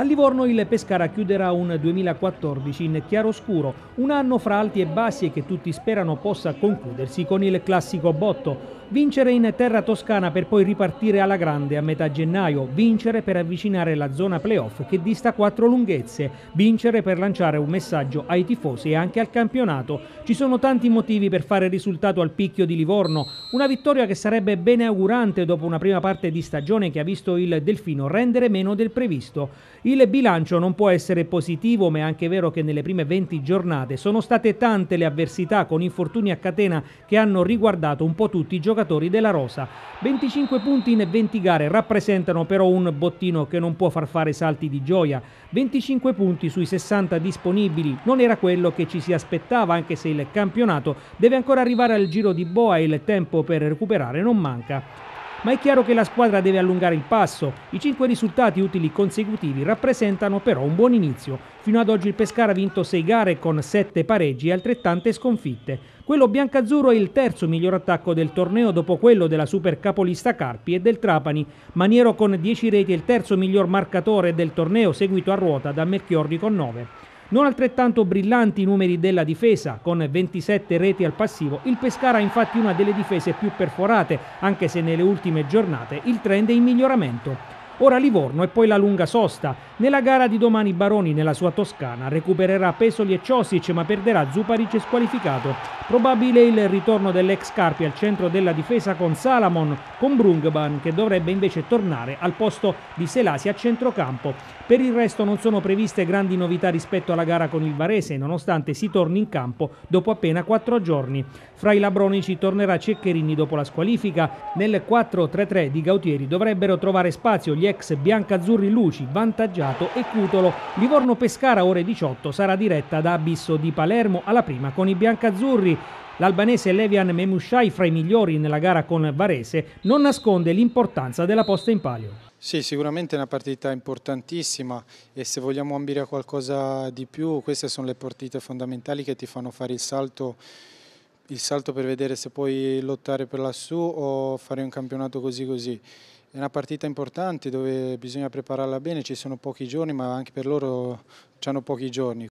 A Livorno il Pescara chiuderà un 2014 in chiaroscuro, un anno fra alti e bassi e che tutti sperano possa concludersi con il classico botto. Vincere in terra toscana per poi ripartire alla grande a metà gennaio, vincere per avvicinare la zona playoff che dista quattro lunghezze, vincere per lanciare un messaggio ai tifosi e anche al campionato. Ci sono tanti motivi per fare risultato al picchio di Livorno, una vittoria che sarebbe beneaugurante dopo una prima parte di stagione che ha visto il Delfino rendere meno del previsto. Il bilancio non può essere positivo, ma è anche vero che nelle prime 20 giornate sono state tante le avversità con infortuni a catena che hanno riguardato un po' tutti i giocatori della Rosa. 25 punti in 20 gare rappresentano però un bottino che non può far fare salti di gioia. 25 punti sui 60 disponibili non era quello che ci si aspettava, anche se il campionato deve ancora arrivare al giro di boa e il tempo per recuperare non manca ma è chiaro che la squadra deve allungare il passo. I cinque risultati utili consecutivi rappresentano però un buon inizio. Fino ad oggi il Pescara ha vinto sei gare con sette pareggi e altrettante sconfitte. Quello biancazzurro è il terzo miglior attacco del torneo dopo quello della super capolista Carpi e del Trapani. Maniero con 10 reti è il terzo miglior marcatore del torneo seguito a ruota da Melchiorri con 9. Non altrettanto brillanti i numeri della difesa, con 27 reti al passivo, il Pescara ha infatti una delle difese più perforate, anche se nelle ultime giornate il trend è in miglioramento. Ora Livorno e poi la lunga sosta. Nella gara di domani Baroni nella sua Toscana recupererà Pesoli e Ciosic ma perderà Zuparic squalificato. Probabile il ritorno dell'ex Carpi al centro della difesa con Salamon, con Brungban che dovrebbe invece tornare al posto di Selasi a centrocampo. Per il resto non sono previste grandi novità rispetto alla gara con il Varese nonostante si torni in campo dopo appena quattro giorni. Fra i labronici tornerà Ceccherini dopo la squalifica. Nel 4-3-3 di Gautieri dovrebbero trovare spazio gli ex biancazzurri Luci, Vantaggiato e Cutolo. Livorno-Pescara ore 18 sarà diretta da Abisso di Palermo alla prima con i biancazzurri. L'albanese Levian Memushai fra i migliori nella gara con Varese non nasconde l'importanza della posta in palio. Sì, sicuramente è una partita importantissima e se vogliamo ambire a qualcosa di più, queste sono le partite fondamentali che ti fanno fare il salto il salto per vedere se puoi lottare per lassù o fare un campionato così così. È una partita importante dove bisogna prepararla bene, ci sono pochi giorni ma anche per loro hanno pochi giorni,